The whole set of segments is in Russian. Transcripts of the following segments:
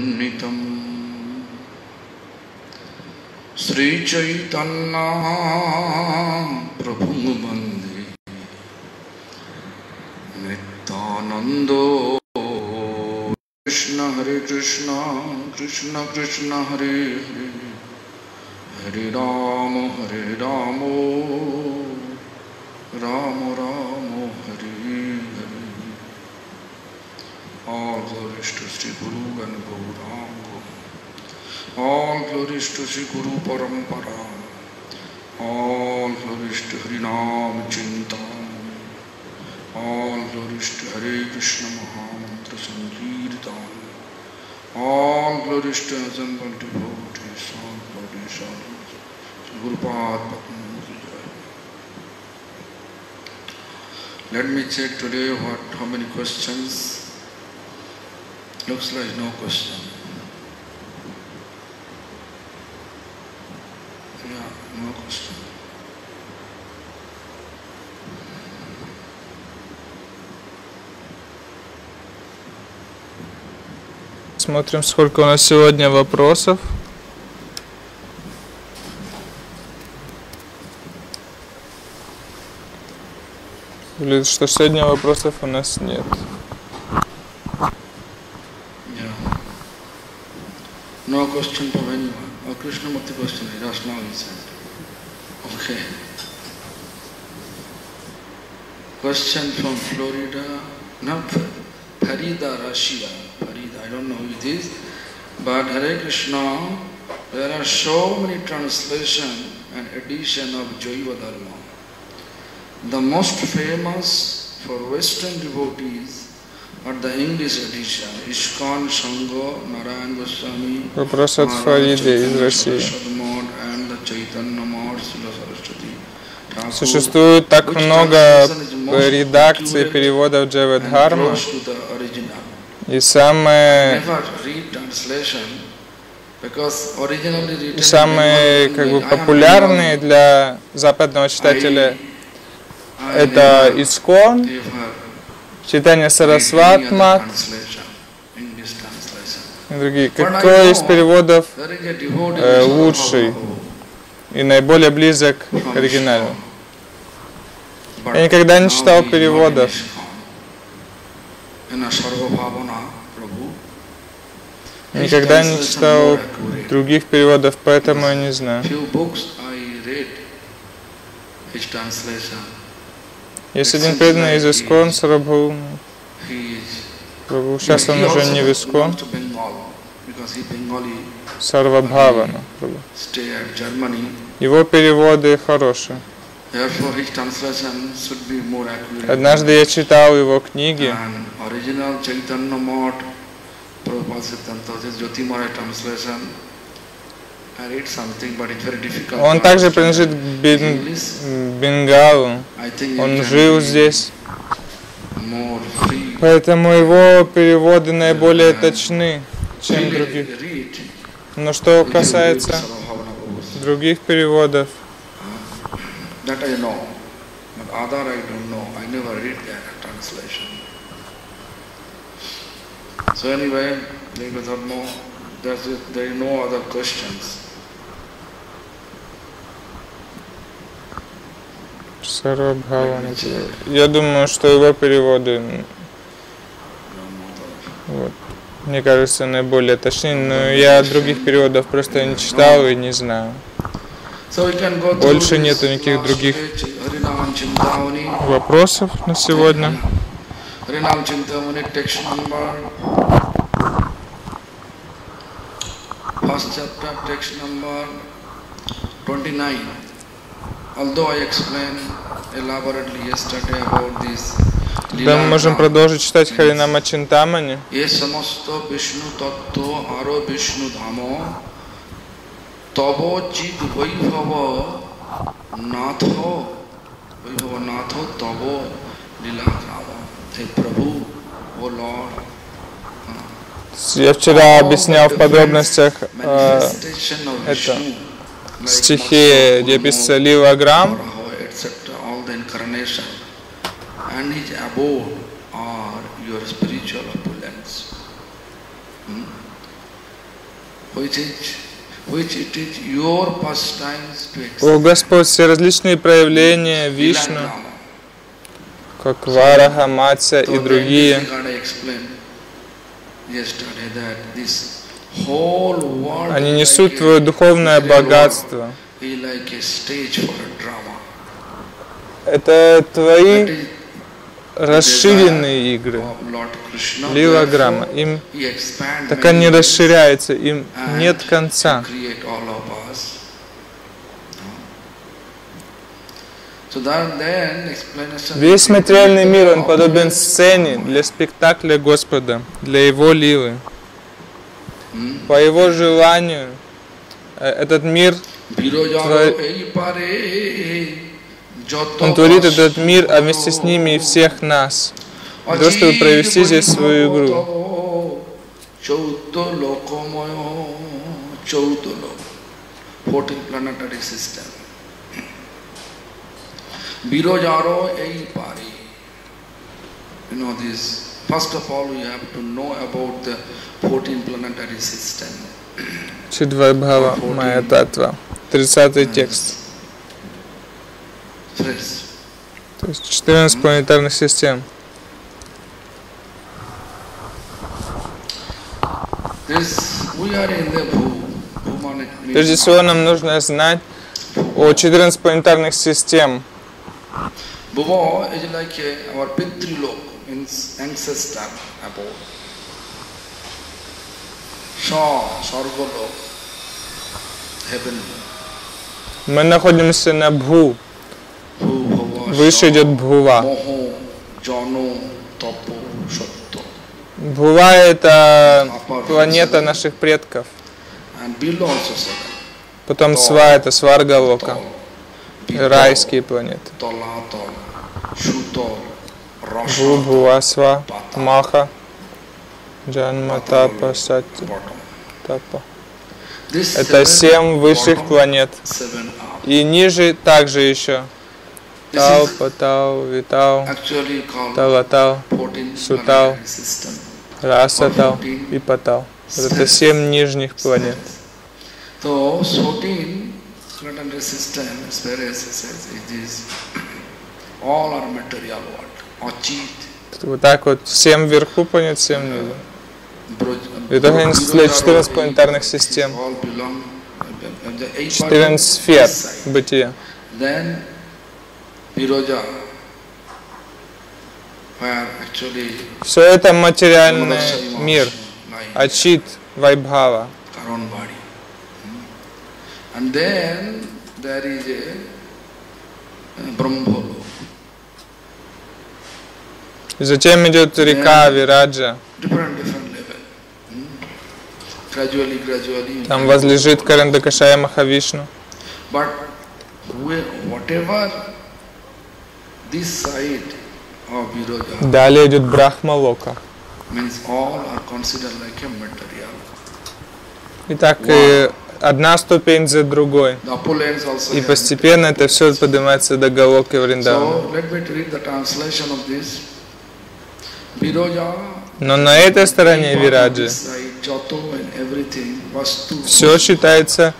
गुरुपदद्वन्द्वमवाङ्मानसगोचरनिगमान्वितम् श्रीचैतन्या प्रभुं वंदे नित्यानन्दो। कृष्ण हरे कृष्ण कृष्ण कृष्ण हरे हरे। हरे राम हरे राम। राम राम हरे Hare All glories to Sri Guru and Gauranga. All glories to Sri Guru Parampara. All glories to Harinam Chintan. All glories to Hare Krishna Mahamantra Sankirtan. All glories to assembled devotees. All glories all Sri Guru Padma. Let me check today what how many questions. Looks like no question. Yeah, no question. Смотрим, сколько у нас сегодня вопросов. Или что сегодня вопросов у нас нет. No question from anyone. Oh, Krishnamurti question, just now said. Okay. Question from Florida, not Farida, Russia. Farida, I don't know who it is. But Hare Krishna, there are so many translation and edition of Jaiva Dharma. The most famous for Western devotees от Фариды из России. Существует так много редакций, переводов original. и самые, in самые как бы, популярные для западного читателя это Искон, читание read any Сарасват other Мат translation, English translation. и другие. Какой из переводов э, лучший и наиболее близок к оригиналу? Я никогда не читал переводов. Никогда не читал других переводов, поэтому я не знаю. Есть один преданный из Искон, Сарабху, Прабху. сейчас он уже не в Искон, Сарвабхавана. Его переводы хорошие. Однажды я читал его книги, он также принадлежит к Бен- Бенгалу. Он жил здесь, поэтому его переводы наиболее точны, чем других. Но что касается других переводов. So anyway, there is no, there's, there is no other questions. Сарвабхавана. Я думаю, что его переводы, вот, мне кажется, наиболее точны, но я других переводов просто не читал и не знаю. Больше нету никаких других. Вопросов на сегодня? First chapter text number 29. Although I explained да, мы можем продолжить читать Харинама Чинтамани. Я вчера объяснял в подробностях э, это стихи, где писали Лила incarnation and his abode are your spiritual opulence. Hmm? which is which it is your pastimes to О. Господь, все различные проявления Вишну, как Вараха, Матся и другие, они несут твое material богатство. world, is like a stage for a drama это твои расширенные игры, лилограмма. Им, так они расширяются, им нет конца. Весь материальный мир, он подобен сцене для спектакля Господа, для Его лилы. По Его желанию э, этот мир твой... Он творит этот কষ্ট мир, а вместе с ними и всех нас. для того, чтобы провести здесь свою игру. চৌদ্দ লোকময় চৌদ্দ লোক fourteen planetary system বিরজারও এই পারে You know this. First of all, we have to know about the 14 planetary system. Чидвайбхава Майя Татва. 30 текст. То есть 14 планетарных систем. Прежде всего нам нужно знать о 14 планетарных систем. Мы находимся на Бху. Выше идет Бхува. Бхува это планета наших предков. Потом Сва это Сварга Лока. Tol, Pitol, Райские планеты. Rasha, Бхува, Сва, Маха, Джанма, Тапа, Сати. Тапа. Это семь высших планет. И ниже также еще Тау, Патау, Витау, Талатау, 14 Сутал. planetary system. Расатау и Патау. Это семь нижних планет. So 14 planetary system, as far as it says, it is all are material world. Achit, Вот так вот, семь вверху планет, семь внизу. В итоге они составляют 14 планетарных систем. All belong, uh, the eight 14 сфер бытия. Then Все это материальный мир. Ачит, Вайбхава. Karan body. And then there is a uh, Brahmolok. И затем идет река Вираджа. Hmm? Там возлежит Карандакашая Махавишну. But whe- whatever this side of Viroja Далее идет a material. Итак, одна ступень за другой. И постепенно это все поднимается до Галоки Вриндавана. Но на этой стороне Вираджи все считается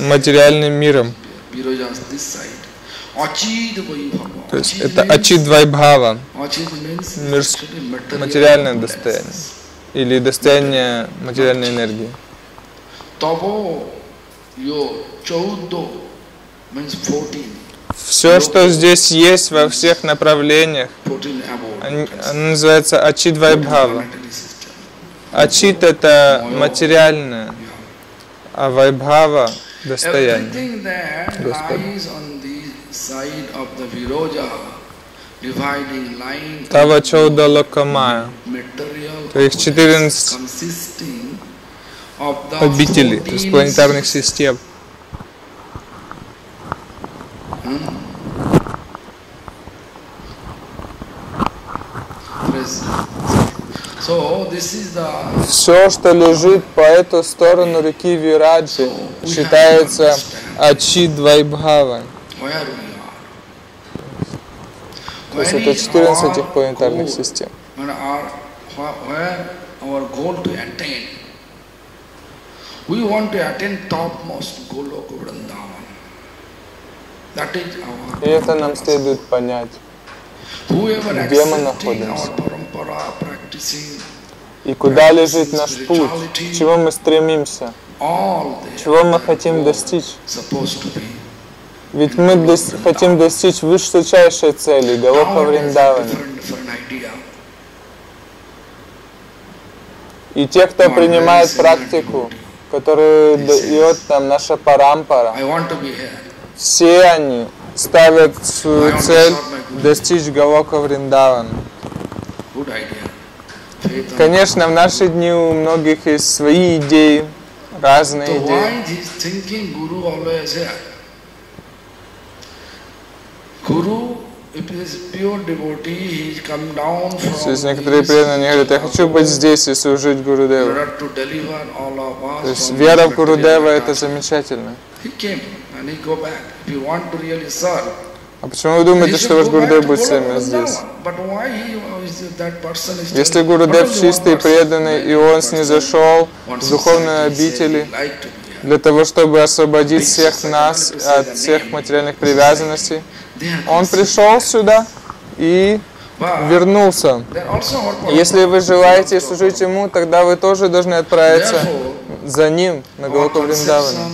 материальным миром. То есть это means- Ачит Вайбхава Achid means Мирс- actually material материальное достояние. или достояние материальной энергии. Tabo yo chaudo means 14. Все, что здесь есть во всех направлениях, 14 above. они- оно называется Ачит Вайбхава. Ачит это материальное, а Вайбхава достояние. Everything that Господи. lies on the side of the Viroja, dividing line Тава Чоуда Локамая. material То есть 14 consisting of the обителей, то есть 14 планетарных систем. Все, что лежит по эту сторону реки Вираджи, считается Ачит Вайбхава. То есть это is 14 our этих планетарных систем. When our, wh- where our goal to attain. We want to attain topmost Goloka Vrindavan. That is our. И это нам следует понять. Где мы находимся? И куда лежит наш путь? К чему мы стремимся? Чего мы хотим достичь? Ведь мы дос- хотим достичь высочайшей цели, Nowadays, Вриндавана. И те, кто принимает практику, которую дает нам наша парампара, все они ставят свою цель достичь Галока Вриндавана. Конечно, в наши дни у многих есть свои идеи, разные идеи. why he's thinking Guru always here? Guru, if he is pure devotee, he come down from Здесь некоторые преданные говорят, я хочу быть здесь и служить Гурудеву. То есть вера в Гурудева это замечательно. А почему вы думаете, что ваш Гурудев будет с вами здесь? Если Гурудев чистый, преданный, и он снизошел духовной society say обители для того, чтобы освободить всех нас от всех материальных привязанностей, он пришел сюда и вернулся. Если вы желаете служить ему, тогда вы тоже должны отправиться за ним на our Галоку Вриндавана.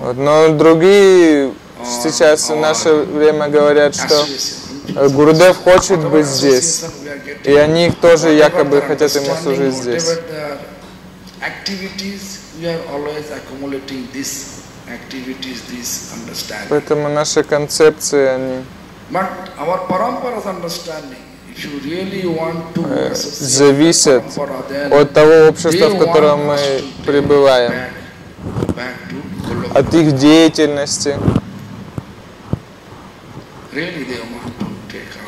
Вот, Но другие сейчас в наше время говорят, что Гурудев хочет быть здесь. И они тоже якобы хотят ему служить здесь. Поэтому наши концепции, они But our parampara's understanding, if you really want to Э, associate зависят от того общества, в котором мы пребываем, от их деятельности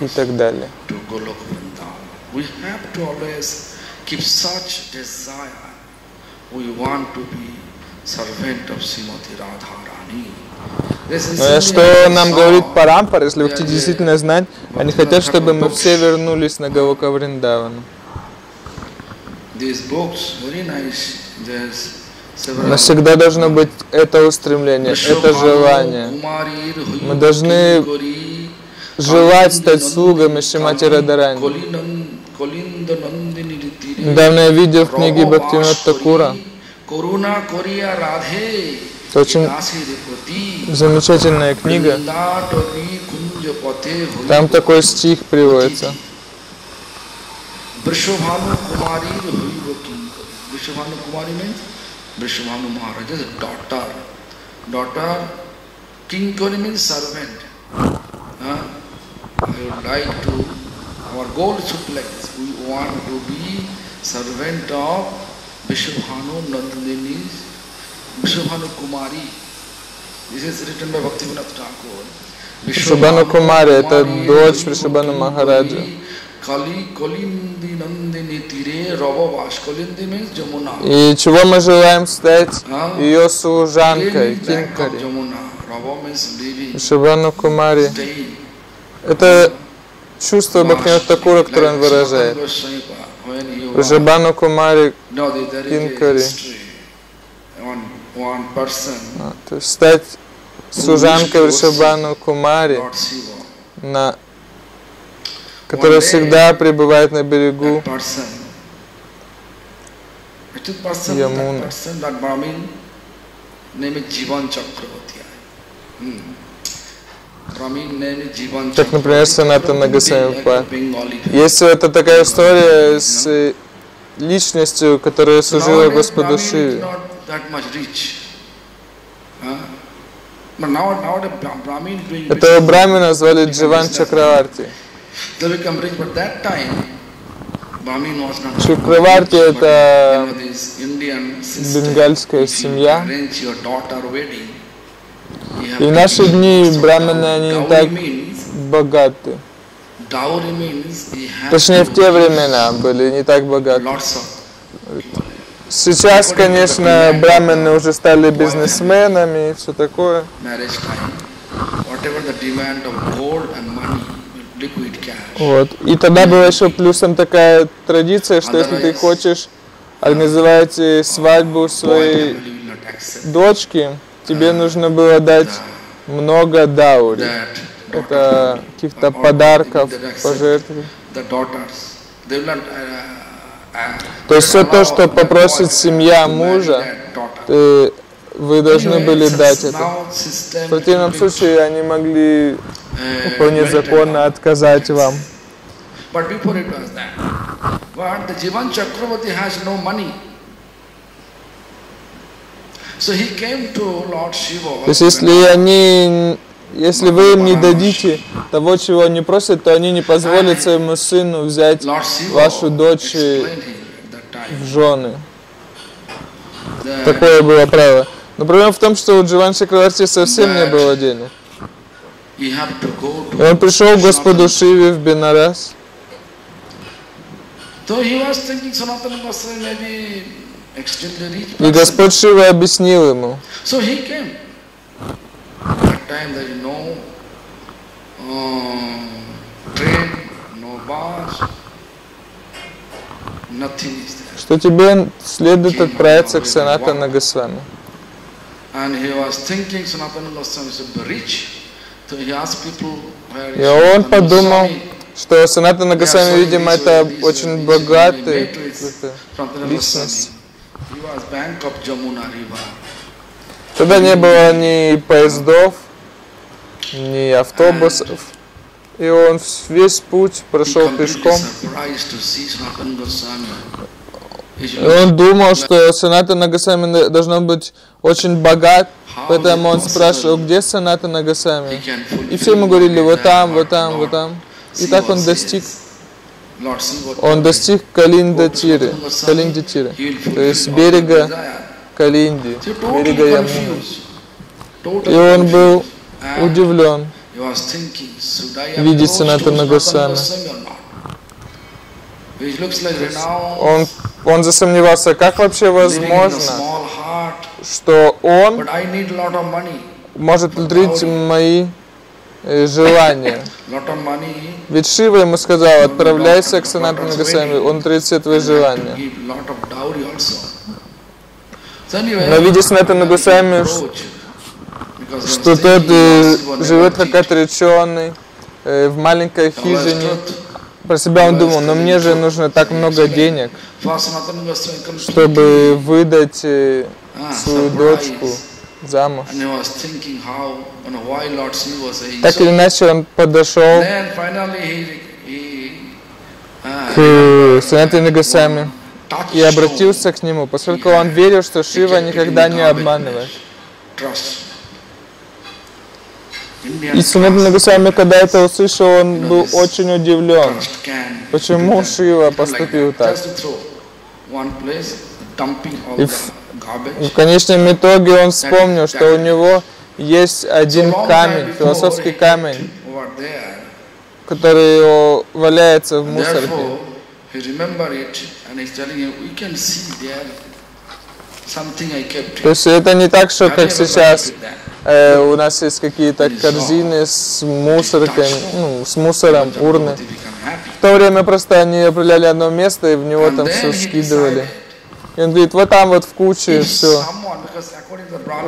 и так далее. to Goloka Vrindavan. We have to always keep such desire. Что simply нам говорит. Парампар, если вы хотите действительно знать, они хотят, чтобы мы все вернулись на Галока Вриндавану. Several Навсегда должно быть это устремление, это желание. Мы должны желать стать слугами Шимати Радарани. Недавно я видел в книге Бхактивинод Такура, это очень замечательная книга, там такой стих приводится. Our goal should like this. We want to be servant of Vrishabhanu Nandini's Vrishabhanu Kumari. This is written by Bhaktivinoda Thakur. Вришабхану Кумари – это дочь Вришабхану Махараджа. И чего мы желаем стать ее служанкой, Кинкари. Вришабхану Кумари. Это чувство Бхактивинод Такура, которое он выражает. Вришабхану Кумари, а, то есть стать служанкой Вришабхану Кумари, на, которая всегда пребывает на берегу that Как, например, Санатана. Bengali. Есть это такая история с э, личностью, которая служила Господу Шиве. Этого брамина звали Дживан Чакраварти. Чакраварти это бенгальская семья. arrange your daughter wedding, you have И наши дни dowry. они так богаты. Точнее, в те времена были не так богаты. Сейчас, конечно, брамины уже стали бизнесменами и все такое. Вот. И тогда была еще плюсом такая традиция, что если ты хочешь организовать свадьбу своей дочки, тебе нужно было дать много даури. Это каких-то подарков, пожертв. the daughters. They will not. Uh, uh, То есть все то, что попросит семья мужа, ты- вы должны были дать это. В противном случае они могли uh, вполне законно отказать вам. But before it was that. But the Jivan Chakravarti has no money. So he came to Lord Shiva. То есть если они, если вы им не дадите того, чего они просят, то они не позволят своему сыну взять вашу дочь в жены. Такое было право. Но проблема в том, что у Дживан Чакраварти совсем не было денег. И он пришел к Господу Шиве в Бенарас. So he was thinking Sanatana Goswami may be extremely rich И. Господь Шива объяснил ему. Um, что тебе следует отправиться к Санатана Госвами. И он подумал, что Санатана Госвами, видимо, это uh, uh, очень uh, богатый личность. Тогда не было ни поездов, ни автобусов. И он весь путь прошел пешком. И он думал, что Санатана Госвами должно быть очень богат, поэтому он спрашивал, где Госвами. can И все ему говорили, вот там, вот там, вот там. И так он достиг. Он достиг Калиндатиры, him, "Sanatana Калиндатиры, Goswami, he will то есть берега desire." Калинди, берега Ямуны. И он был удивлен. видеть like renowned, Он, он засомневался, как вообще возможно, что он может удовлетворить мои э, money. Ведь Шива ему сказал, отправляйся к Санатану Госвами, он все твои желания. Но видя Санатана he Госвами, что тот э, живет как отреченный э, в маленькой хижине. Про себя он думал, но мне же нужно так много денег, чтобы выдать ah, свою дочку замуж. Так или иначе он подошел ah, к Санатане Госвами touched и обратился к нему, поскольку он верил, что Шива никогда не обманывает. И Санатана Госвами, когда это услышал, он был очень удивлен. Почему. Шива поступил так? И в-. В конечном итоге он вспомнил, что у него есть один камень, философский камень, который валяется в мусорке. То есть это не так, что как сейчас э, у нас есть какие-то корзины с мусоркой, ну, с мусором, урны. В то время просто они определяли одно место и в него там все скидывали. И он говорит, вот там вот в куче все.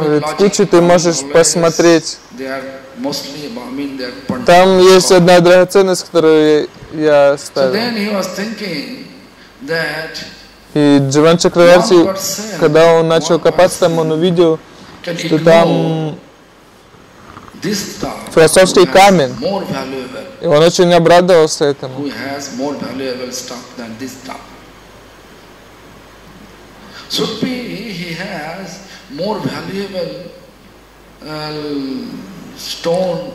Говорит, в куче ты можешь посмотреть. Там есть одна драгоценность, которую я So ставил. then he was thinking that И Дживан person, когда он начал копаться, там он увидел, что там философский камень. И он очень обрадовался этому. who has more valuable stuff than this stuff. Should be he has more valuable uh, stone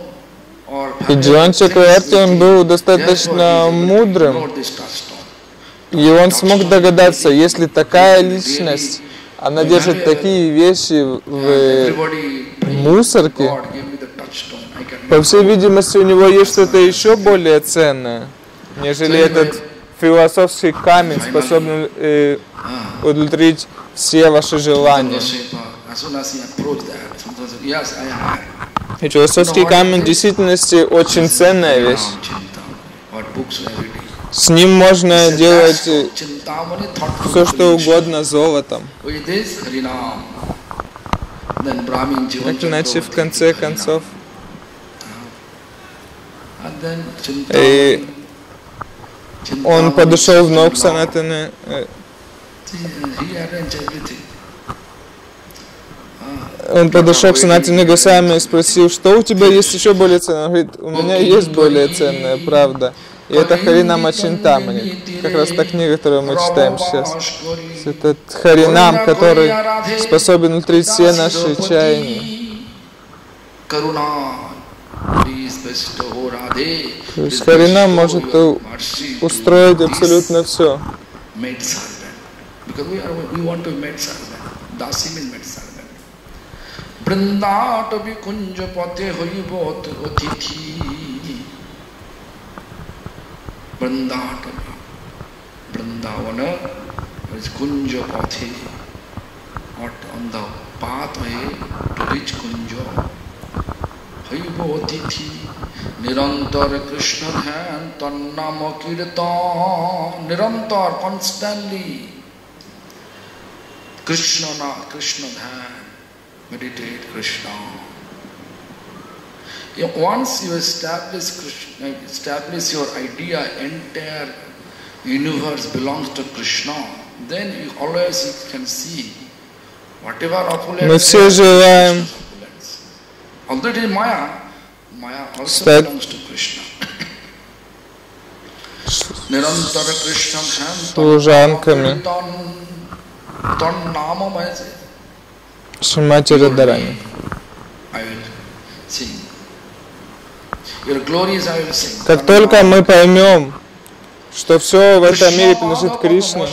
И Дживан Чакраварти, он был достаточно мудрым, и он смог догадаться, если такая личность, она держит такие вещи в мусорке, по всей видимости, у него есть что-то еще более ценное, нежели этот философский камень, способный э, удовлетворить все ваши желания. И философский камень в действительности очень ценная вещь. С ним можно делать "That's э, все, что угодно золотом. Так иначе в конце концов И он подошел в ног Lord, Санатаны, э, он подошел к Санатане Госвами и спросил, что у тебя есть еще более ценное? Он говорит, у меня есть более ценная правда. И это Харинам Ачинтамани, как раз та книга, которую мы читаем сейчас. Этот Харинам, который способен утрить все наши чаяния. То есть Please Харинам bestow может your у- mercy to устроить this абсолютно все. maid servant. Because we, are, we want to be maid servant. Dasi means maid servant. বৃন্দাটবি কুঞ্জ পথে হইব অত- অতিথি বৃন্দাটবি বৃন্দাবন is কুঞ্জ পথে or on the pathway to reach কুঞ্জ विभूतिथि निरंतर कृष्ण ध्यान तन्नाम कीर्तन निरंतर कॉन्स्टेंटली कृष्ण ना कृष्ण ध्यान meditate krishna you know, once you establish krishna establish your idea entire universe belongs to krishna then you always you can see whatever opulence my все живем Dhyan служанками Шимати Радарани. I will sing. Your glories I will sing. Как только мы поймем, что все в этом мире принадлежит Кришне,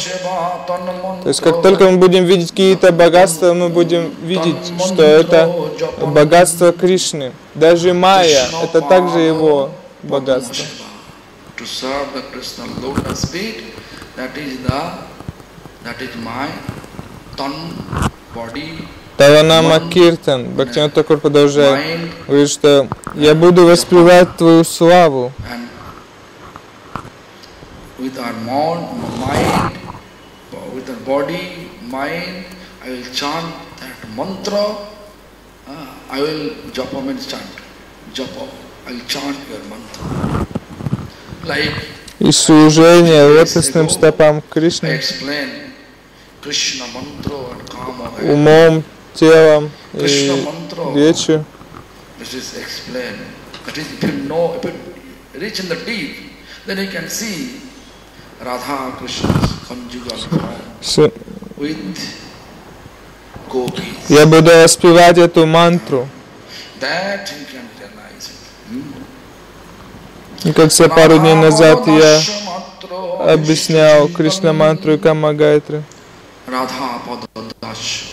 то есть как только мы будем видеть какие-то богатства, мы будем видеть, что это богатство Кришны. Даже Майя – это также его богатство. Таванама Киртан, Бхактивинод Такур продолжает, говорит, что я буду воспевать твою славу with our mon- mind, with our body, mind, I will chant that mantra. ah, I will japa means chant. Japa. I will chant your mantra. Like и служение лотосным стопам I Кришны explain Krishna mantra and kama. hai. умом, телом Krishna и mantra. речью. This is explained. That is, if you know, if you reach in the deep, then you can see Radha Krishna's conjugal form С- with gopis. Я буду воспевать эту мантру. That you can realize it. И как все пару дней назад я объяснял Кришна мантру и Кама Гайтри. Radha Padadash.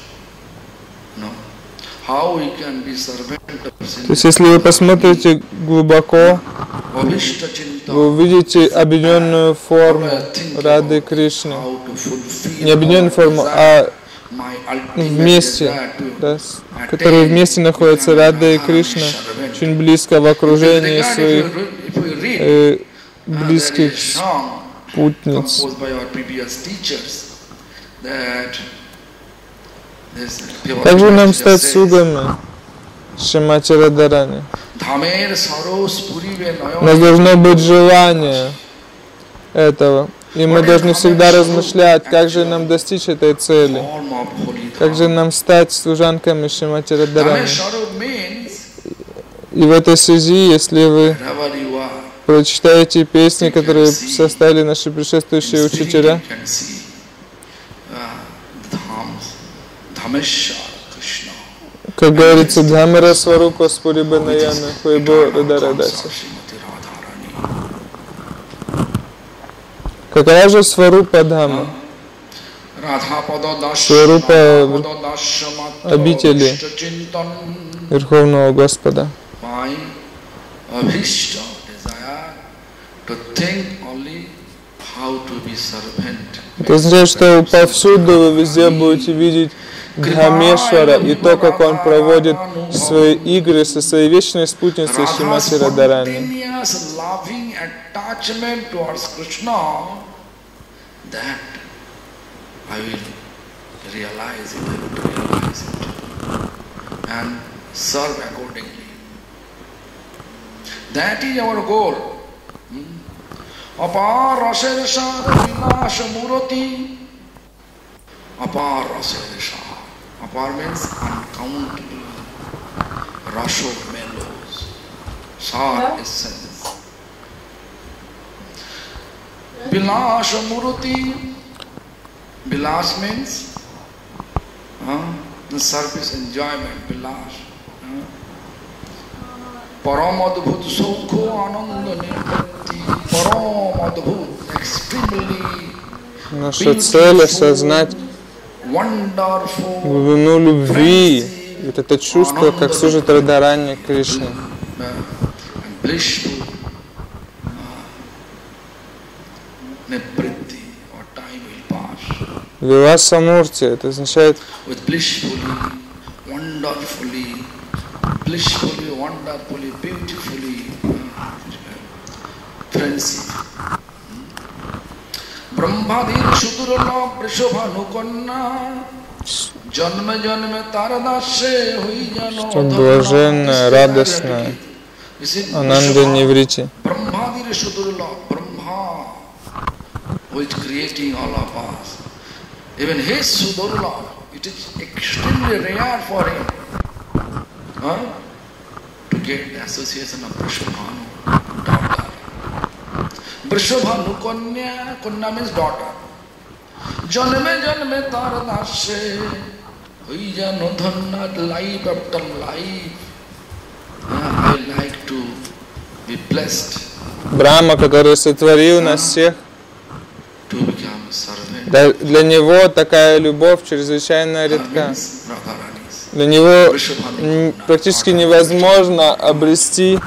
No. How we can be servant of То есть, если вы посмотрите глубоко. Вы увидите объединенную форму Рады Кришны. Не объединенную форму, а вместе, да, которые вместе находятся Рада и Кришна, очень близко в окружении своих э, близких путниц. composed by our previous teachers. That this Также нам стать слугами Шимати Радарани. У нас должно быть желание этого. И мы должны всегда размышлять, как же нам достичь этой цели. Как же нам стать служанками Шимати Радарани. И в этой связи, если вы прочитаете песни, которые составили наши предшествующие учителя, spirit you can see uh, dhams, Dhameshwar Krishna. Как говорится, Дхамара Сварупа Спуриба Наяна Хуйбо Радарадаси. Какая же Сварупа Дхама? Сварупа обители. Верховного Господа. Это означает, что повсюду вы везде будете видеть Гамешвара и то, как он проводит свои игры со своей вечной спутницей Шимати Радарани. অপার রসের সার বিনাশ মূরতি অপার রসের সার अपार means uncountable rush of mellows sar essence vilas murti vilas means uh, the surface enjoyment vilas परम अद्भुत सुख आनंद निर्वृत्ति परम अद्भुत extremely Наша цель осознать wonderful глубину любви, вот это чувство, как служит Радарани Кришне. uh, uh, Виваса Мурти, это означает blissfully, wonderfully, beautifully uh, friendship. ব্রহ্মাদির সুদুর্ল বৃষভানুকন্যা জন্মে জন্মে তার দাসে হই যেন Что блаженная, радостная, Ананда Неврити. Brahmadir Sudurla, Brahma, who is creating all of us. Even his Sudurla, it is extremely rare for him huh, to get the association of Vrishabhanu, daughter. Vrishabhanu Kanya, Kanya means daughter. জন্মে জন্মে তার দাসে ওই যেন ধন্যার life after life I like to be blessed Брахма, который сотворил нас всех. to become servant. Да- Для него такая любовь чрезвычайно редка. Servants, Radharani's. Для него м, практически невозможно обрести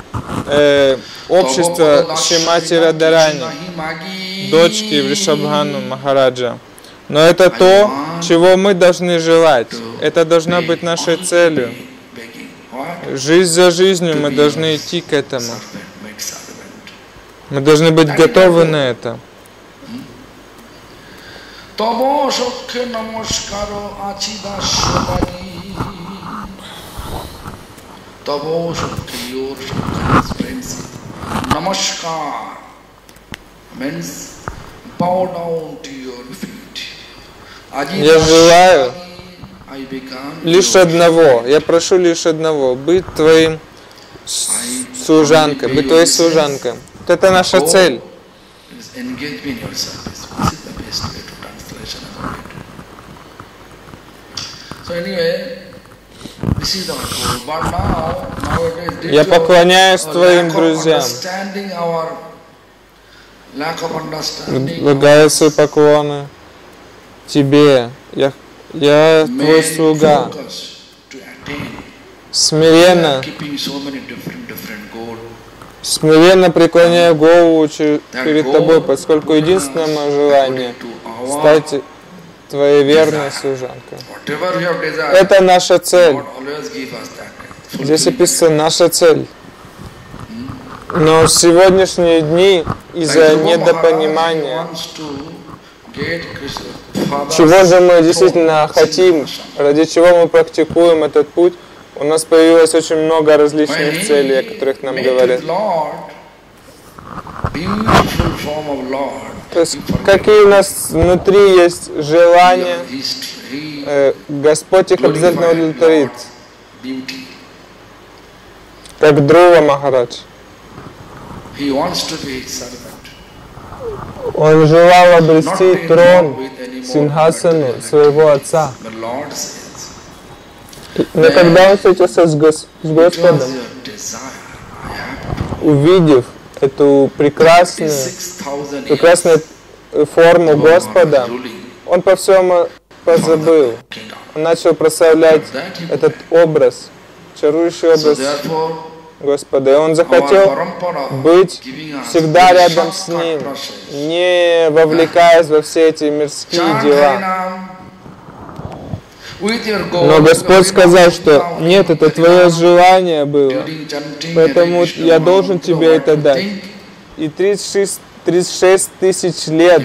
э, общество Шимати Радарани, дочки Вришабхану Махараджа. Но это то, чего мы должны желать. Это должна быть нашей целью. Begging. What? Жизнь за жизнью мы должны идти к этому. Servant, make servant. Мы должны быть готовы на это. তব সক্ষে নমস্কার আছি দাসবাণী तवो शक्तियोर शक्ति friends bow down to your feet я желаю лишь одного. Я прошу лишь одного. Быть твоим служанкой быть твоей служанкой. Вот это наша цель. So anyway, я поклоняюсь твоим друзьям. Предлагаю свои поклоны тебе. Я, я твой слуга. Смиренно, смиренно преклоняю голову перед тобой, поскольку единственное мое желание стать we have desired. Это наша цель. Здесь описана наша цель. Но в сегодняшние дни из-за недопонимания, чего же мы действительно хотим, ради чего мы практикуем этот путь, у нас появилось очень много различных целей, о которых нам говорят. with Lord, beautiful form of Lord, То есть, какие у нас внутри есть желания, э, Господь их обязательно удовлетворит, как Друва Махарадж. Он желал обрести трон, material своего отца. Но когда он встретился с, Гос- с because Господом, увидев эту прекрасную, 56,000 years прекрасную форму Господа, он по всем э, позабыл. Он начал прославлять этот образ, чарующий образ Господа. И он захотел быть всегда рядом с Ним, не вовлекаясь во все эти мирские дела. Harinam. with your goal. Но Господь сказал, что нет, это твое желание было. Поэтому я должен тебе это дать. И 36, 36 тысяч лет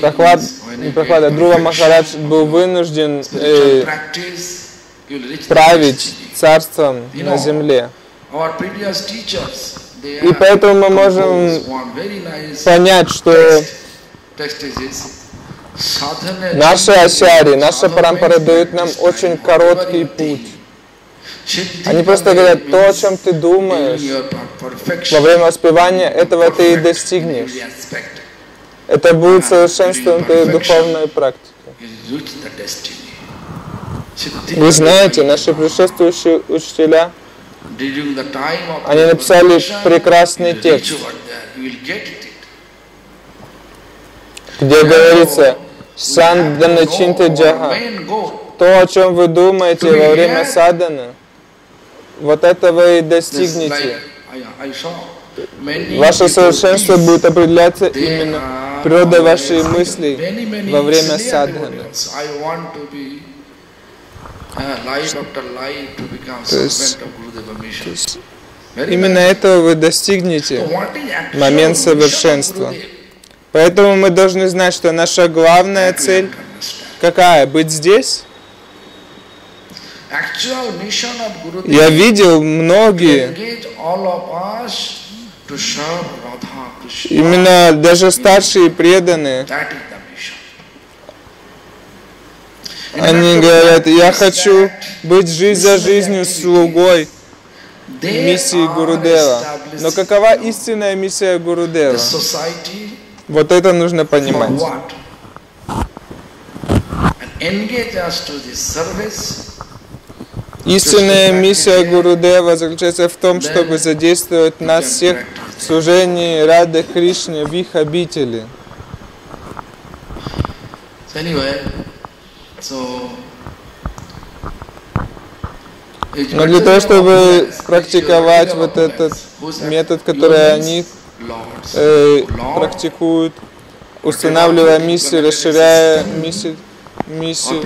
Прохлад, не you Прохлада, get Друга Махарадж был вынужден э, править царством на земле. И поэтому мы можем Понять, что наши ачари, парампара means дают нам очень короткий путь. Они просто говорят, то, о чем ты думаешь, во время воспевания этого ты и достигнешь. Это будет совершенством твоей духовной практики. Вы знаете, наши предшествующие учителя, Они написали прекрасный текст. где говорится «Сандана чинта джаха». То, о чем вы думаете во время садханы, вот это вы и достигнете. Ваше совершенство будет определяться именно природой вашей many во время садханы. uh, То есть- mission. Very Именно этого вы достигнете. момент совершенства. Поэтому мы должны знать, что наша главная цель какая? Быть здесь? Я видел многие, именно даже старшие преданные, они говорят, я хочу быть жизнь за жизнью слугой миссии Гурудева. Но какова истинная миссия Гурудева? Вот это нужно понимать. Истинная миссия Гурудева заключается в том, чтобы задействовать нас всех в служении Рады Кришне в их обители. So anyway, so Но для того, чтобы практиковать вот этот метод, который они э, практикуют, устанавливая миссию, расширяя миссию, миссию.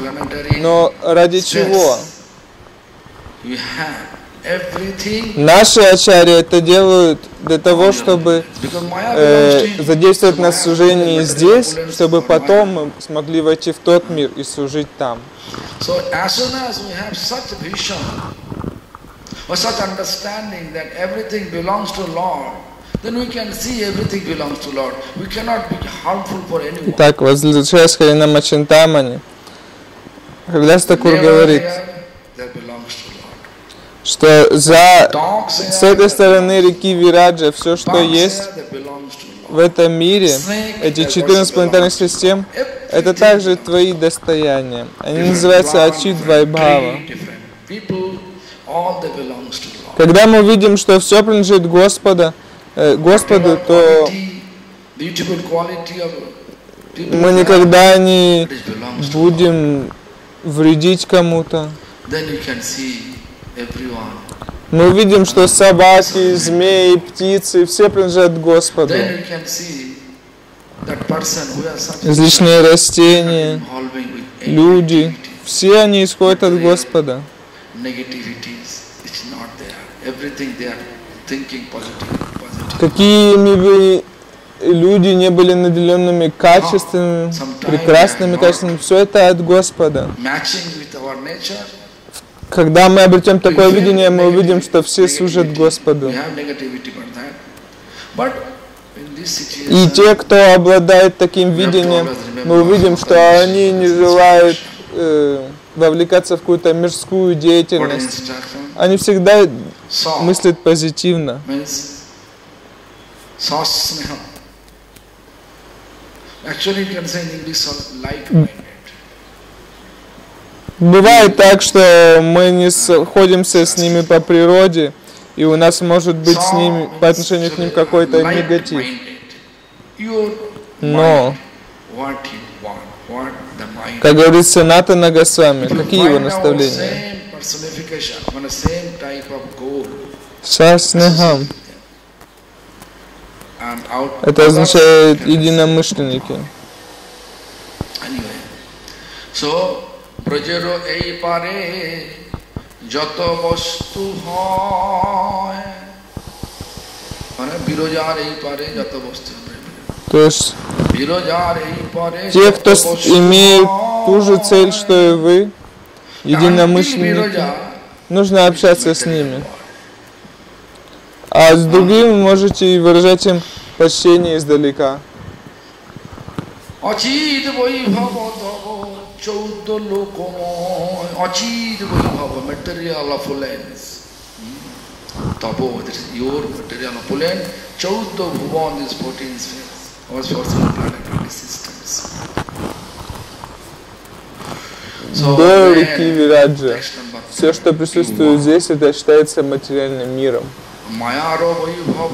Но ради чего? Наши ачари это делают для того, чтобы э, задействовать нас в служении здесь, чтобы потом мы смогли войти в тот мир и служить там. Or such understanding that everything belongs to Lord, then we can see everything belongs to Lord. We cannot be harmful for anyone. Итак, возвращаясь к Харинама Чинтамани, когда Стакур говорит, что за с этой стороны реки Вираджа все, что есть в этом мире, эти 14 планетарных систем, это также твои достояния. Они называются Вайбхава. Lord. Когда мы видим, что все принадлежит Господа, э, Господу, то мы никогда не будем вредить кому-то. Мы увидим, что собаки, змеи, птицы, все принадлежат Господу. Различные растения, люди, все они исходят от Господа. negativities. It's not there. Everything they are thinking positive. Какими бы люди не были наделенными качествами, прекрасными качествами, все это от Господа. Когда мы обретем такое видение, мы увидим, что все служат. Господу. И те, кто обладает таким видением, мы увидим, что они не желают э, вовлекаться в какую-то мирскую деятельность. Они всегда мыслят позитивно. Means sasneham. Actually, you can say in English like-minded. Бывает так, что мы не сходимся с ними по природе, и у нас может быть с ними по отношению к ним какой-то негатив. Но, как говорится Натана Госвами, какие его наставления? Same это означает единомышленники. То есть те, кто имеет ту же цель, что и вы, единомышленники, нужно общаться с ними. А с другими можете выражать им почтение издалека. অচিত বৈভব তব চৌদ্দ লোকময় অচিত বৈভব material opulence তব your material opulence চৌদ্দ ভুবন is 14 spheres was for some planetary systems So, До when реки Вираджа. text number Все, что присутствует здесь, это считается материальным миром. মায়ার বৈভব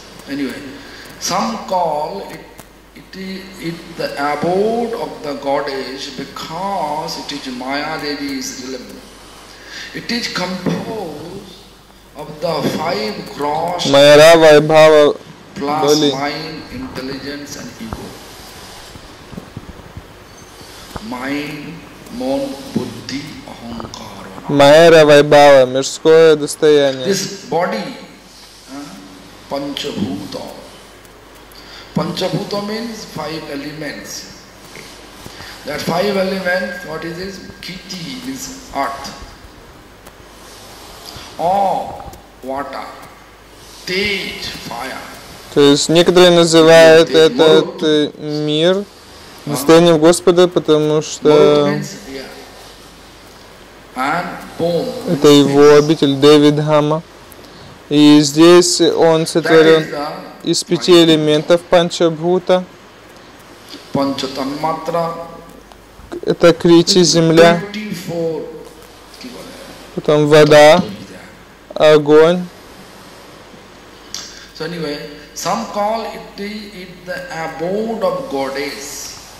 let me read the translation. We can do uh, word by word translation. Mayaro Vaibhava, material opulence. Anyway, some call it, it, is, it the abode of the goddess because it is Maya Devi's realm. It is composed of the five gross Майра Вайбхава plus Dolly. mind, intelligence and ego. Mind, mon, buddhi, ahankara. Майра Вайбхава, мирское достояние. This body, uh, panchabhuta. Panchabhuta means five elements. That five elements, what is this? Kiti means earth. Or water. Tej, fire. То есть некоторые называют этот э, мир достоянием Господа, потому что это его обитель Дэвид Хама. И здесь он сотворен из пяти элементов панчабхута. Это кричи, земля, потом вода, огонь.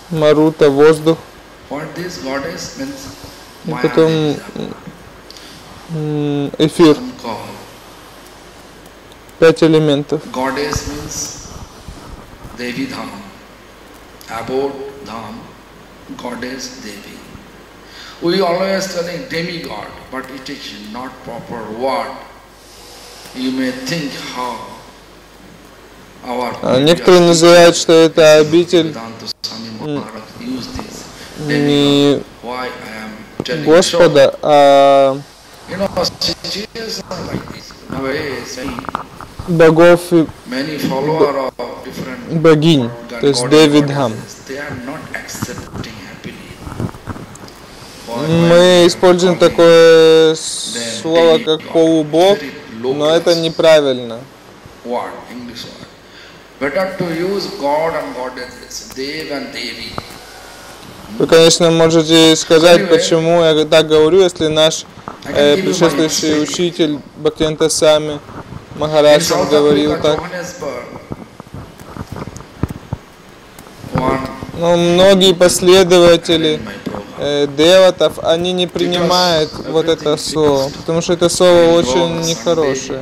Марута воздух. И потом эфир. Пять элементов. Goddess means Devi Dham. Abode Dham. Goddess Devi. We always telling demigod, but it is not proper word. You may think how our А Некоторые называют, что это обитель не Господа, а богов и богинь, то есть Дэвид Хам. Мы используем такое слово, как полубог, но это неправильно. Better to use God and goddesses, Dev and Devi. Вы, конечно, можете сказать, почему я так говорю, если наш э, предшествующий учитель? Бхактивинода Сами Махарадж говорил так. Но многие последователи э, деватов, они не принимают вот это слово, потому что это слово очень нехорошее.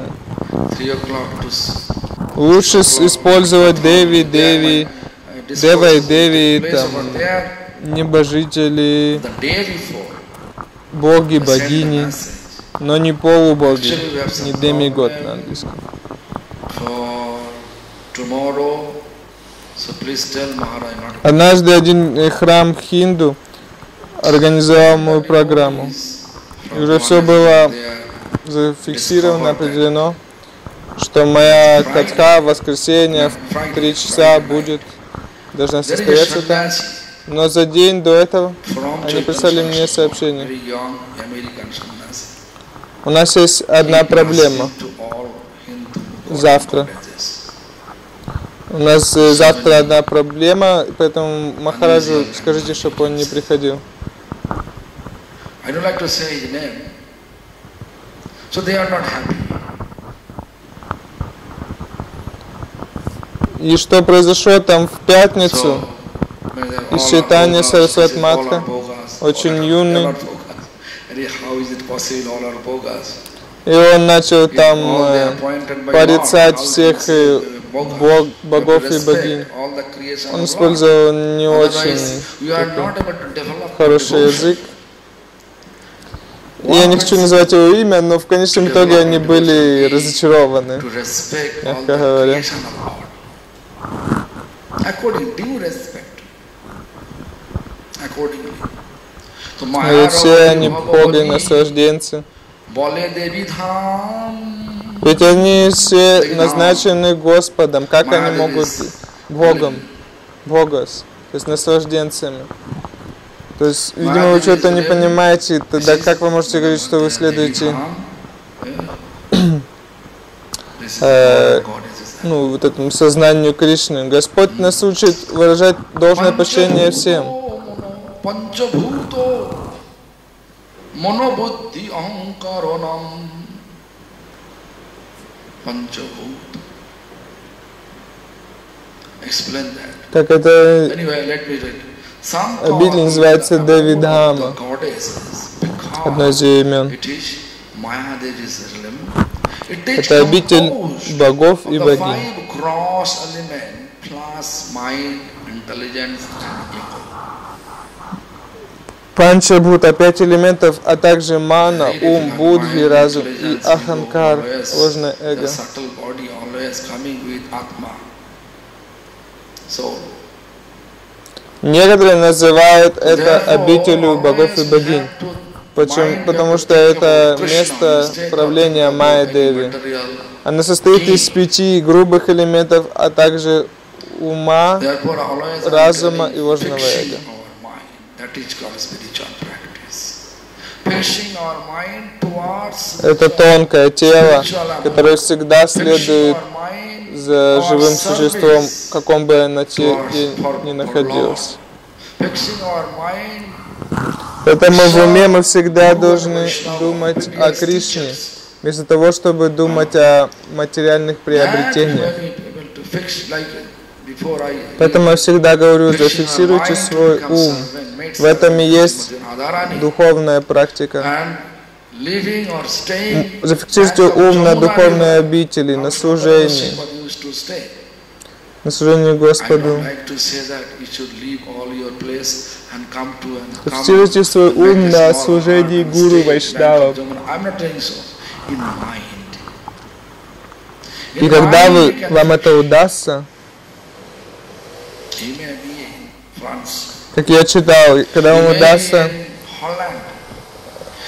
Лучше использовать Деви, Деви, Дева и Деви, там. Небожители, боги, богини, но не полубоги, не демигод на английском. Однажды один храм хинду организовал мою программу. И уже Johannesburg было. Зафиксировано, определено, что моя катха в воскресенье в три часа будет, должна состояться там. Но за день до этого Они прислали мне сообщение. у нас есть одна проблема. Завтра. У нас э, завтра одна проблема, поэтому Махараджу скажите, чтобы он не приходил. И что произошло там в пятницу? Are bogas, Сарасват bogas, очень юный. И он начал там э, порицать всех э, uh, бог, богов и богинь. Он использовал не очень хороший язык. Я не хочу называть его имя, но в конечном итоге они были разочарованы. Мягко говоря. creation of God. According due respect. Accordingly. So И все они боги, наслажденцы. Боле Деви Dham. Ведь они все назначены Господом. Как они могут Богом? Богос. То есть наслажденцами. То есть, видимо, вы что-то не понимаете, тогда как вы можете говорить, что вы следуете Э, ну, вот этому сознанию Кришны? Господь нас учит выражать должное почтение всем. Panchabuto Monobuddhi Ahankaranam Panchabhuta. Explain that. Как это Anyway, let me read. Some Обитель call называется it the Давидхама. abode of the goddesses because одно из ее имен. It is Mayadevi's realm. It is Это обитель composed богов of и the богинь. And ego. Панчабхута, пять элементов, а также мана, ум, будхи, разум и аханкар, ложное эго. Некоторые называют это обителью богов и богинь. Почему? Потому что это место правления Майя Деви. Она состоит из пяти грубых элементов, а также ума, разума и ложного эго. Это тонкое тело, которое всегда следует за живым существом, в каком бы оно ни находилось. Поэтому в уме мы всегда должны думать о Кришне, вместо того, чтобы думать о материальных приобретениях. Поэтому я всегда говорю, зафиксируйте свой ум. В этом и есть духовная практика. Зафиксируйте ум на духовной обители, на служении, на служении Господу. Зафиксируйте свой ум на служении гуру Вайшнавов. И когда вы, вам это удастся, как я читал, когда вам удастся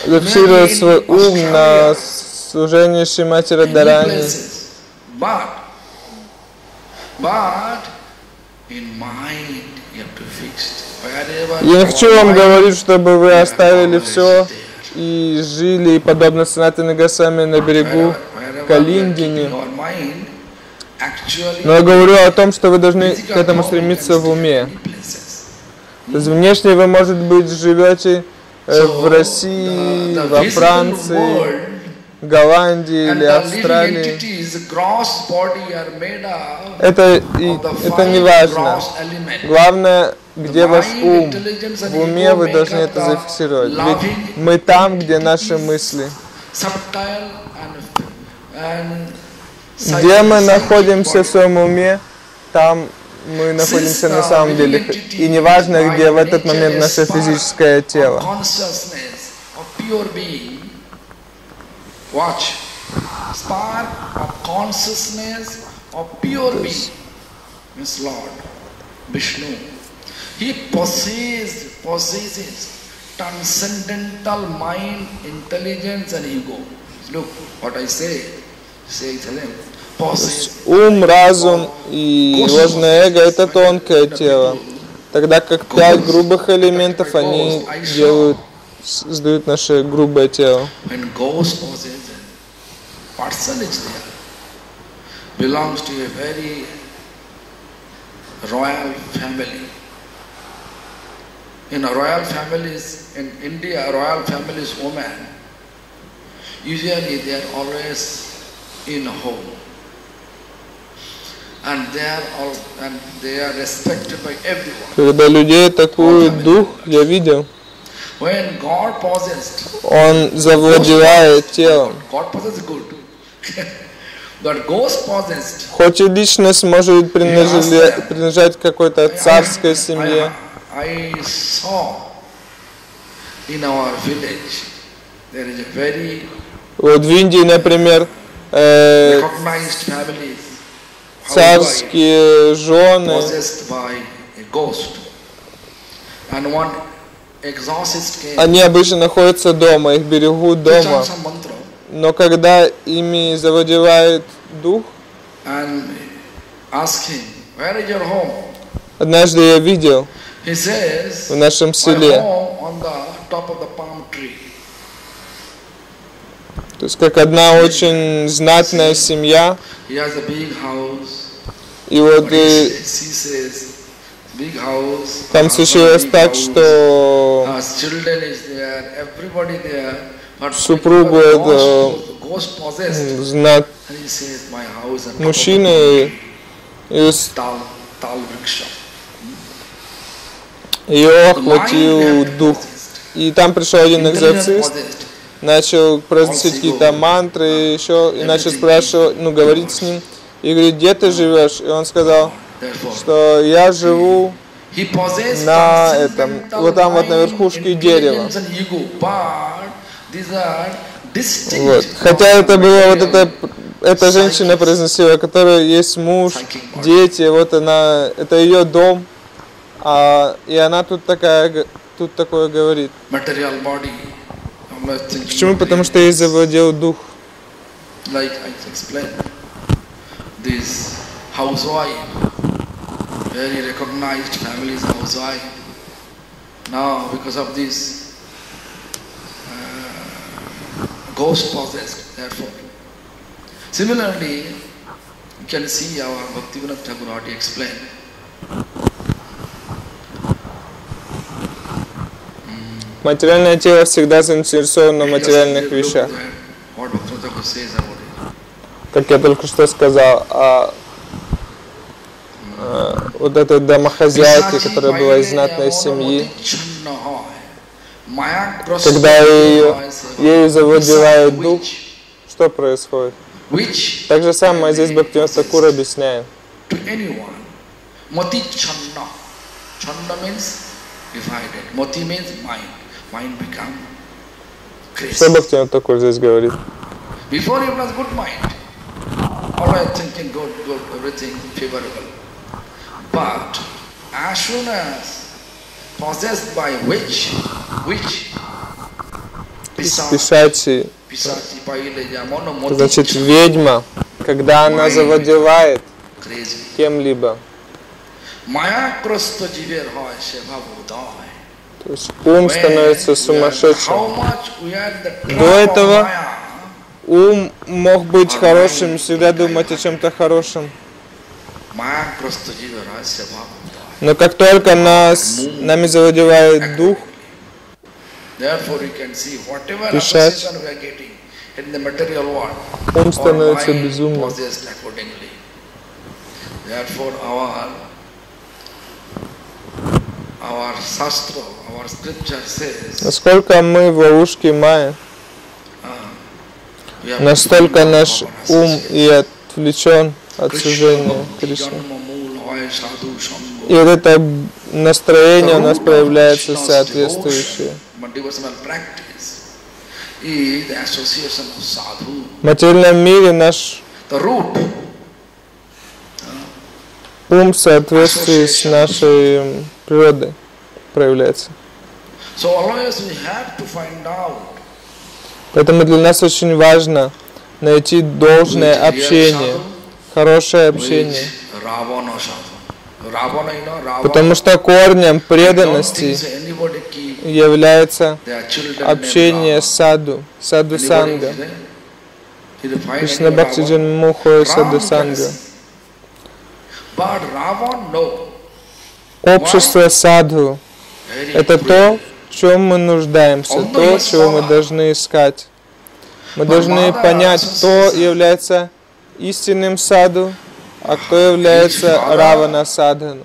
зафиксировать свой ум на служении Шимати. Wherever я не хочу вам говорить, чтобы вы оставили все и жили, подобно Санатане Гасами, на берегу Калиндини. Но я говорю о том, что вы должны к этому стремиться в уме. То есть внешне вы, может быть, живете э, в России, во Франции, Голландии или Австралии. Это, и, это не важно. Главное, где ваш ум. В уме вы должны это зафиксировать. Ведь мы там, где наши мысли. Где мы находимся в своем уме, там мы находимся на самом деле. И не важно, где в этот момент наше физическое тело. He possesses, possesses transcendental mind, intelligence and ego. Look what I say. Say tell him. Ум, разум и ложное эго – это тонкое тело. Тогда как пять грубых элементов, они делают, создают наше грубое тело. Belongs to a very royal family. In a royal families, in India, royal families women, usually they are always in home. And they are all, and they are respected by everyone. Когда людей атакует дух, я видел, он завладевает телом. Хоть и личность может принадлежать, принадлежать какой-то царской семье, Вот в Индии, например, э, царские жены, они обычно находятся дома, их берегут дома. Но когда ими завладевает дух, однажды я видел в нашем селе, home on the top of the palm tree. То есть как одна очень знатная семья, и вот э, house. там случилось так, что Супругу это, знат мужчины из ее охватил дух. И там пришел один экзорцист. Начал произносить какие-то мантры еще, и начал спрашивать, ну, говорить с ним. И говорит, где ты живешь? И он сказал, что я живу на этом, вот там вот на верхушке дерева. Вот. Хотя это было вот это, эта женщина произносила, которая есть муж, дети, вот она, это ее дом, а, и она тут такая, тут такое говорит. Почему? of Потому it. что ей завладел дух. like I explained, this housewife, very recognized family's housewife. Now, because of this uh, ghost possessed, therefore. Similarly, you can see our Bhaktivinoda Thakur already explained. Материальное тело всегда заинтересовано в материальных вещах. Как я только что сказал, а, а, вот этой домохозяйки, которая была из знатной семьи, когда ее, ею завладевает дух, что происходит? Так же самое здесь Бхактивинод Такур объясняет. Mati channa. Channa means divided. Mati means mind. Mind become crazy. Что Бхактивинод Такур здесь говорит? Before it was good mind. Always thinking good, good, everything favorable. But as soon as possessed by which, which? Pisach, Пишачи, Pisachi, Paile, Jamono, Mati значит channa. ведьма, когда она завладевает Crazy. кем-либо, মায়াগ্রস্ত জীবের হয় সেবা বোধয় то есть ум становится сумасшедшим. До этого ум мог быть хорошим, всегда думать о чем-то хорошем. Но как только нас, нами завладевает дух, дышать, ум становится безумным. Насколько мы в ловушке Майя, have настолько наш ум и отвлечен от служения sangha. И вот это настроение у нас проявляется соответствующее. В материальном мире наш root ум в соответствии с нашей м, природой проявляется. Поэтому для нас очень важно найти должное общение, хорошее общение. Потому что корнем преданности является общение саду, саду санга. Кришна? Бхактиджан Мухой саду санга. see. But Ravan, no. Общество садху это то, в чем мы нуждаемся, то, чего мы должны искать. Мы должны понять, кто является истинным саду, а кто является равана садхану.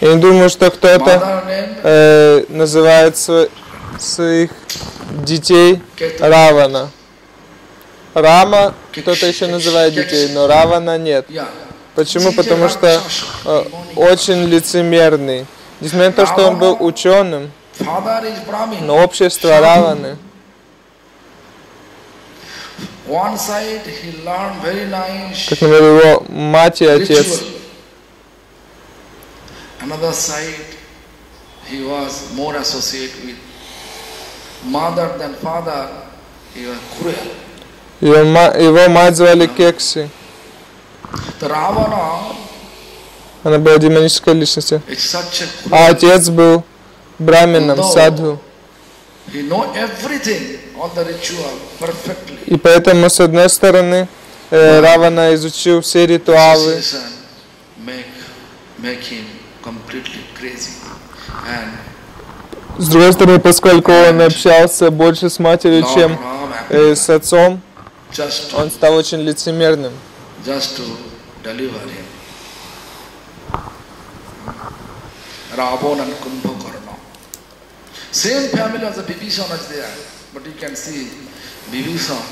Я не думаю, что кто-то э, называет сво- своих детей Равана. Рама кто-то еще называет детей, но Равана нет. Почему? Потому что э, очень лицемерный. Несмотря на то, что он был ученым, но общество Раваны, как, например, его мать и отец, его, его мать звали Кекси, она была демонической личностью, а отец был брамином, садху. И поэтому, с одной стороны, э, Равана изучил все ритуалы, С другой стороны, поскольку он общался больше с матерью, чем э, с отцом, он стал очень лицемерным. Just to deliver him. Ravana and Kumbhakarna. Same family as the Bibhishan is there, but you can see Bibhishan.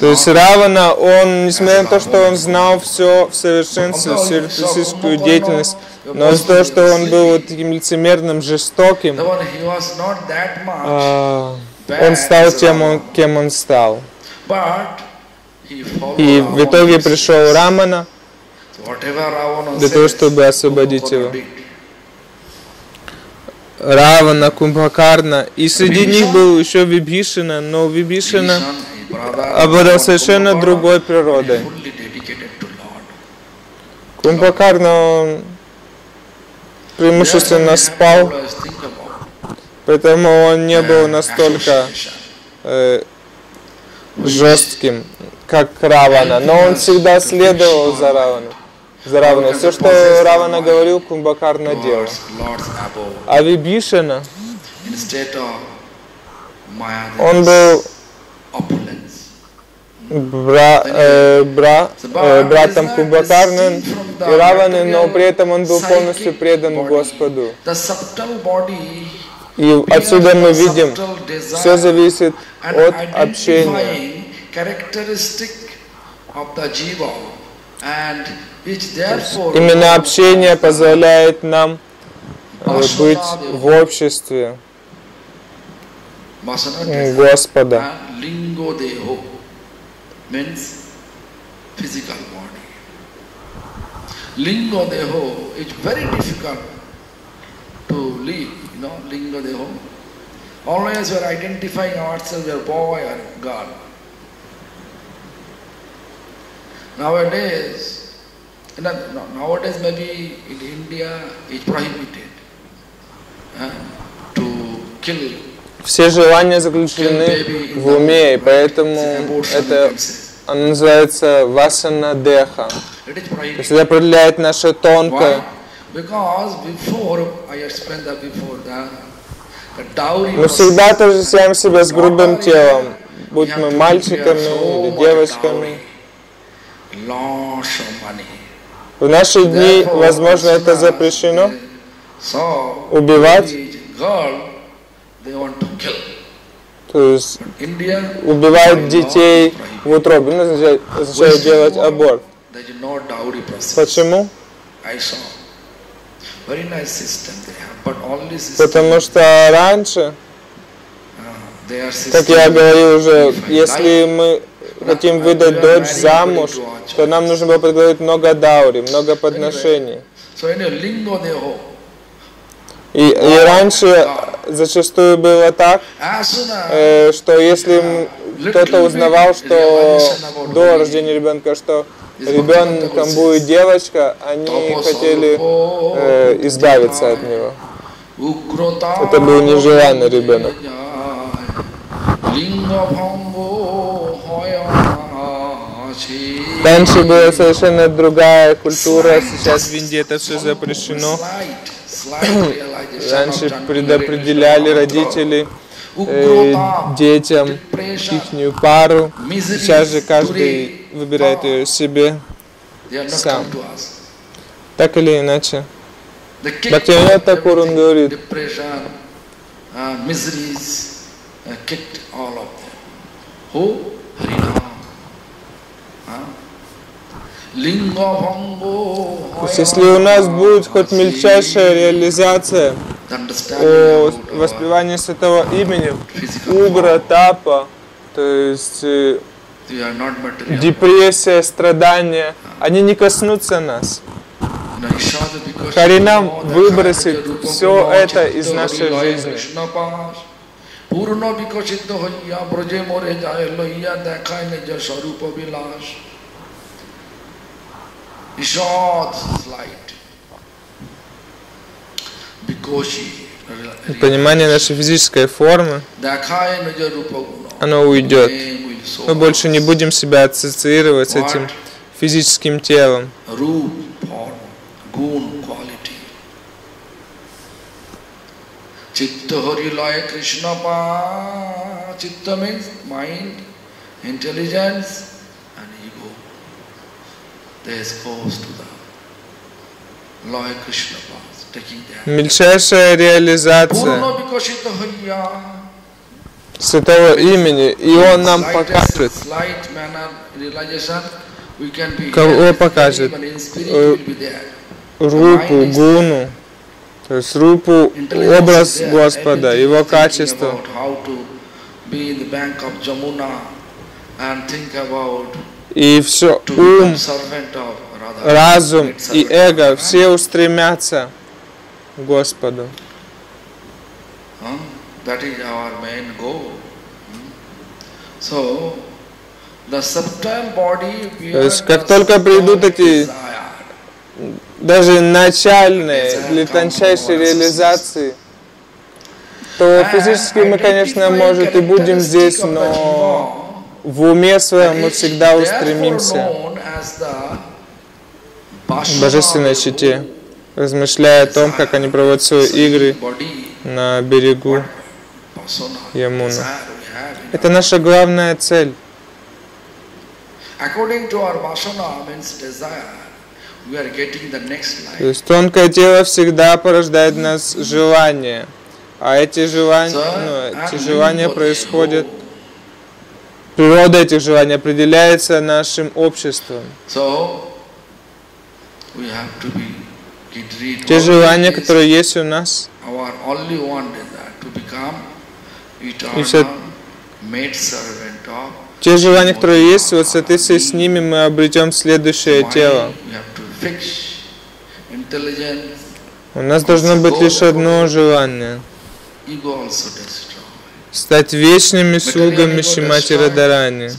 То есть Равана, он, несмотря на то, что он знал все в совершенстве, всю артистическую деятельность, но из-за того, что он был вот таким лицемерным, жестоким, а, он стал тем, кем он стал. but И в итоге пришел Рамана для того, чтобы освободить его. Равана, Кумбхакарна, и среди них был еще Вибхишина, но Вибхишина обладал совершенно другой природой. Кумбхакарна, преимущественно спал, поэтому он не был настолько э, жестким, как Равана, но он всегда следовал за Раваной. За Раваной. Все, что Равана говорил, lords above. А Вибишина, он был бра, э, бра, э, братом Кумбхакарны и Раваны, но при этом он был полностью предан Господу. И отсюда мы видим, все зависит от общения. Identifying characteristic of the jiva and which therefore Именно общение позволяет нам э, быть в обществе Vasana м, desire Господа. and lingo deho means physical body. Lingo deho is very difficult to live, you know, lingo deho. Always we are identifying ourselves, we are boy or girl. Nowadays, nowadays maybe in India it's prohibited to kill Все желания заключены в уме, и поэтому это оно называется васана деха. То есть это определяет наше тонкое. Мы всегда отождествляем себя с грубым телом, будь мы мальчиками или девочками. В наши дни, возможно, это запрещено. Убивать. То есть law, детей в утробе, ну, означает, означает делать аборт. Почему? Потому что раньше, uh, как я говорил уже, если мы хотим выдать дочь замуж, то нам нужно было подготовить много даури, много подношений. И, и раньше зачастую было так, as э, что если кто-то узнавал, что до рождения ребенка, что ребенком будет девочка, они хотели э, избавиться от него. Это был нежеланный ребенок. Раньше была совершенно другая культура, сейчас в Индии это все запрещено. Раньше предопределяли родители э, детям ихнюю пару. Сейчас же каждый выбирает ее себе, сам. так или иначе. Out Тхакур, он говорит, uh, miseries, uh, kicked all of them. Who? То есть, если у нас будет хоть мельчайшая реализация о воспевании святого имени, угра, тапа, то есть э, депрессия, страдания, они не коснутся нас. Харинам выбросит все это из нашей жизни. পূর্ণ বিকশিত হইয়া ব্রজে মরে যায় লইয়া দেখায় নিজ স্বরূপ বিলাস ঈষৎ স্লাইট বিকশি Понимание нашей физической формы, দেখায় নিজ রূপ গুণ оно уйдет. Мы больше не будем себя ассоциировать с этим физическим телом. রূপ Chitta Hari Laya Krishna Pa. Chitta means mind, intelligence and ego. There is force to that. Laya Krishna Pa. Мельчайшая реализация Святого имени, и Он нам покажет, кого покажет, рупу, гуну, то есть рупу, образ. Господа, его качество. И все, ум, разум и эго, все устремятся к Господу. Hmm? То есть, как только придут эти даже начальные для тончайшей реализации, то физически мы, конечно, может и будем здесь, но в уме своем мы всегда устремимся. к божественной чите, размышляя о том, как они проводят свои игры на берегу Ямуна. Это наша главная цель. According to our vasana means desire, То есть тонкое тело всегда порождает в нас желания, а эти желания, ну, эти желания происходят, природа этих желаний определяется нашим обществом. Те желания, которые есть у нас, become все- те желания, которые есть, вот в соответствии с ними мы обретем следующее тело. У нас должно быть лишь одно желание стать вечными слугами Шимати Радарани.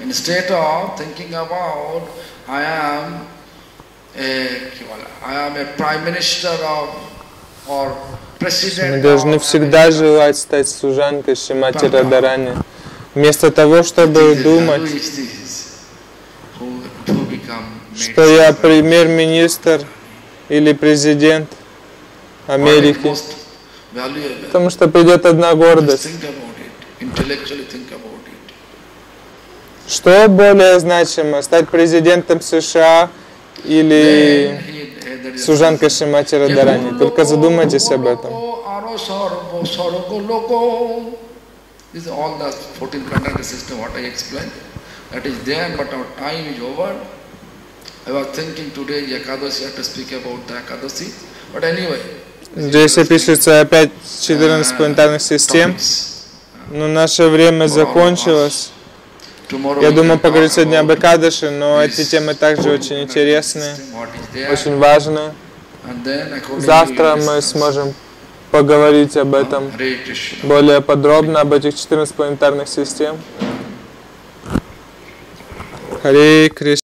Instead of thinking about, I am a, I am a prime minister of, or Мы должны всегда желать стать служанкой Шимати Радарани. Вместо того, чтобы думать, maid что я премьер-министр или президент Америки. Потому что придет одна гордость. Что более значимо, стать президентом США или Служанкой Шимати Радарани? Только задумайтесь об этом. Aro sarvo sargo loko. This is all the 14 planetary system what I explained. That is there, but our time is over. I was thinking today Ekadashi I have to speak about the Ekadashi. But anyway. Здесь описывается опять 14 планетарных систем, но наше время закончилось. Я думаю поговорить сегодня об Экадыше, но эти темы также очень 14 интересные, system, what is there. очень accordingly Завтра мы сможем поговорить об этом более подробно, об этих 14 планетарных систем. Харе Кришна.